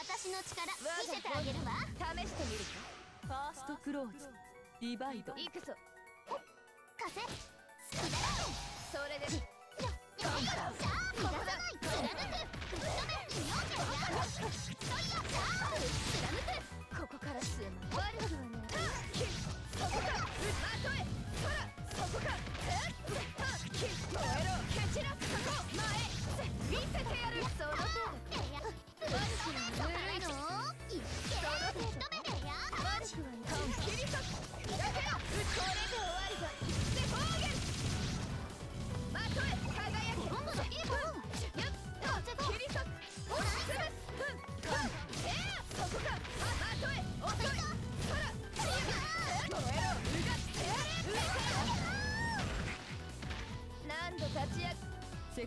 私の力見せてあげるわ。試してみるか。ファーストクローズ。リバイド。行くぞ。貸せそれらないここから悪ねそこか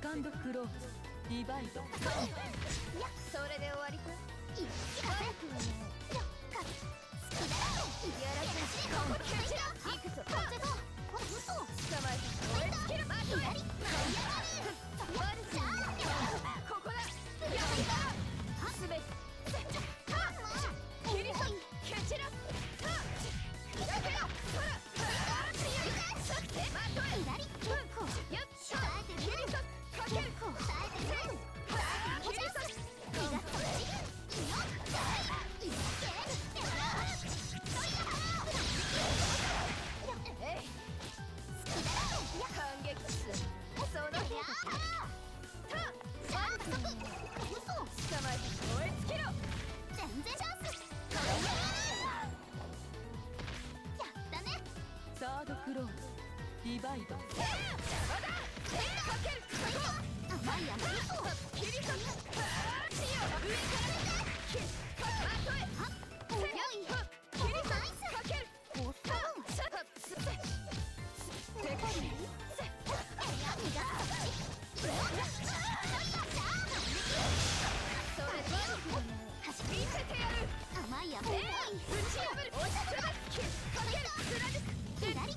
カンドクローズリバイドそれで終わりか。いしクローズディバイド。甘い甘上から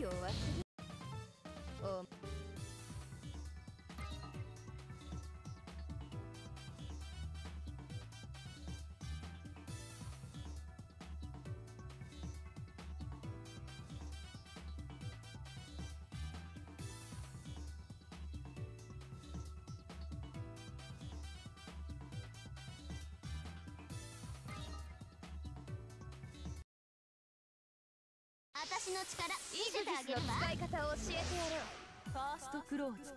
弱すぎ私の力見せてあげるわ。使い方を教えてやろう。ファーストクローズ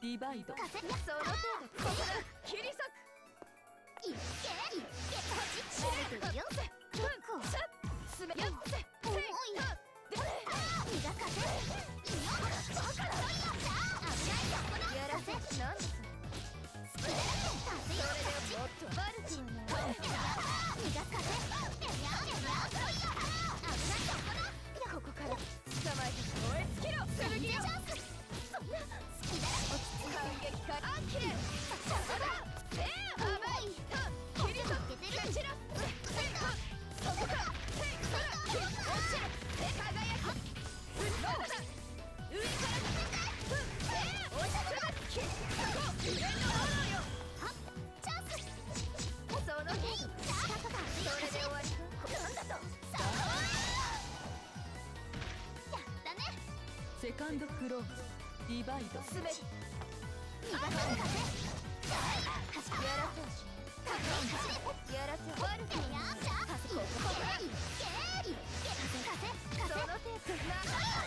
ディバイド。その程度。心を切り裂くンドクローズディバイドスメッ逃がさん風風風そのテープな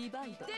ディバイドいけ。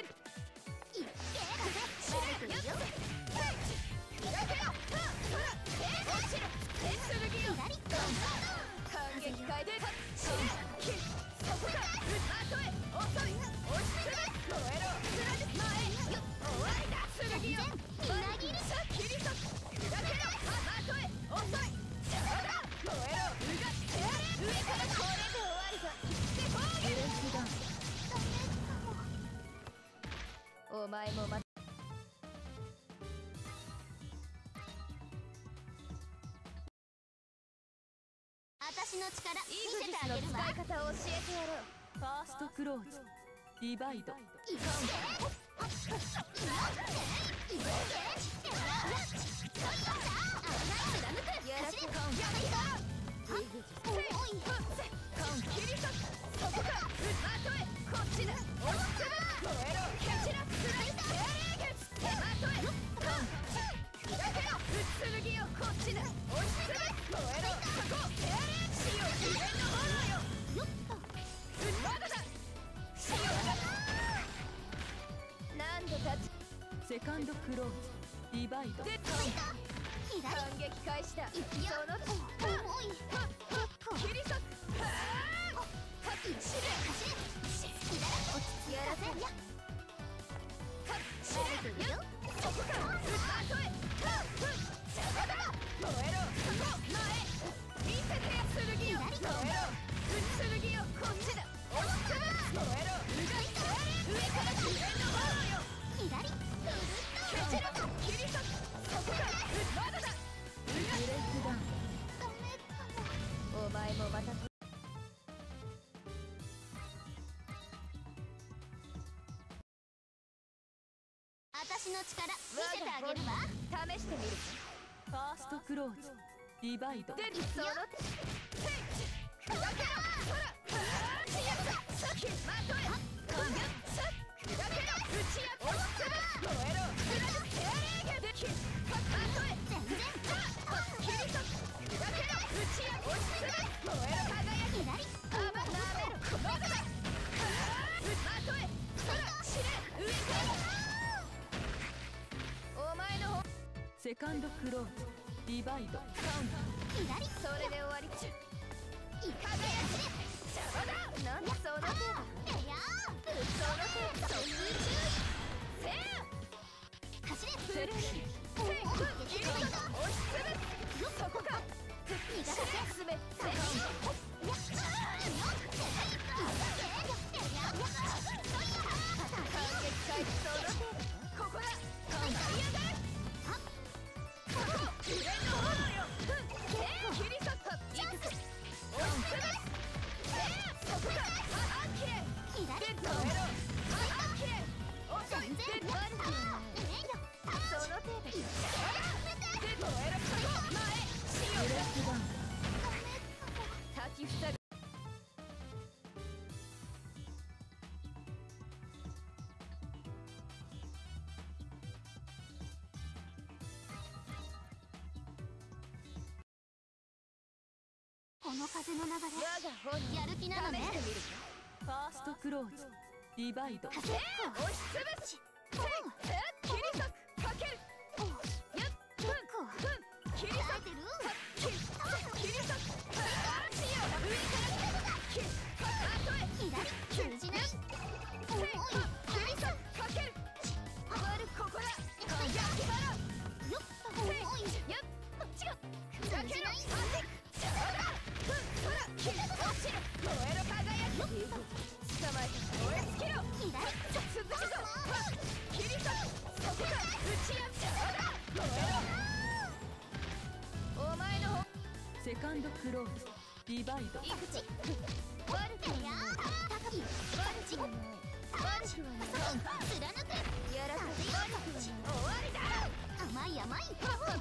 お前もまた。私の力見せてあげるわ。使い方を教えてやろう。ファーストクローズ。ディバイド。セカンドクローンリバイド。絶反撃開始だ。勢いその重い切り裂くはっ走れ走れ落ち着せ私の力見せてあげるわ。試してみるファーストクローズディバイドデリストのセカンドクローディバイド。カウン左。それで終わり。ちゅいかがやし邪魔だなんでそのえやぶっそんせ走れ。セル。フ押しつぶそこかこの風の流れやる気なのね。ァーストクローズディバイド押しつぶし。カンドクローズディバイド。くい。くは甘い甘い。